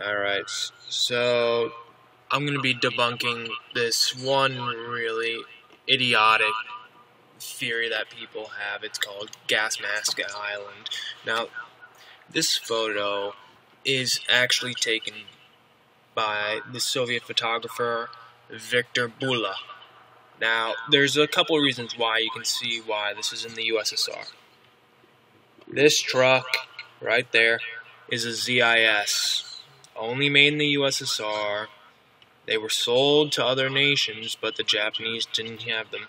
Alright, so I'm going to be debunking this one really idiotic theory that people have. It's called Gas Mask Island. Now, this photo is actually taken by the Soviet photographer Victor Bulla. Now, there's a couple of reasons why you can see why this is in the USSR. This truck right there is a ZIS only made in the USSR. They were sold to other nations, but the Japanese didn't have them.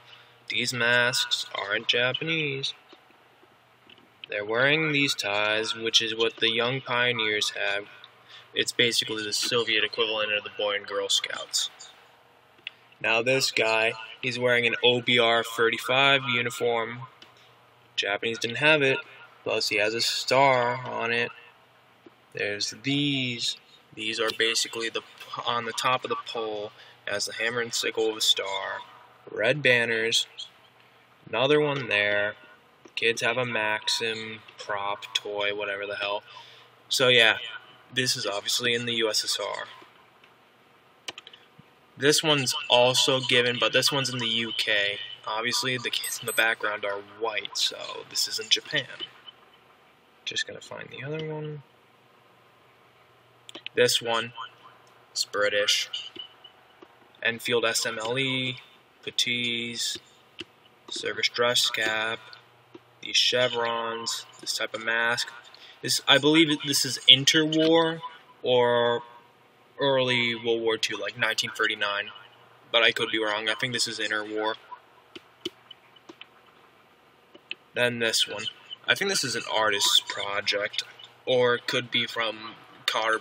These masks aren't Japanese. They're wearing these ties, which is what the young pioneers have. It's basically the Soviet equivalent of the Boy and Girl Scouts. Now this guy, he's wearing an OBR 35 uniform. Japanese didn't have it, plus he has a star on it. There's these. These are basically the on the top of the pole as the hammer and sickle of a star. Red banners. Another one there. Kids have a Maxim prop, toy, whatever the hell. So yeah, this is obviously in the USSR. This one's also given, but this one's in the UK. Obviously, the kids in the background are white, so this is in Japan. Just gonna find the other one. This one is British. Enfield SMLE, puttees, service dress cap, these chevrons, this type of mask. This, I believe this is interwar or early World War II, like 1939. But I could be wrong. I think this is interwar. Then this one. I think this is an artist's project, or it could be from Cotter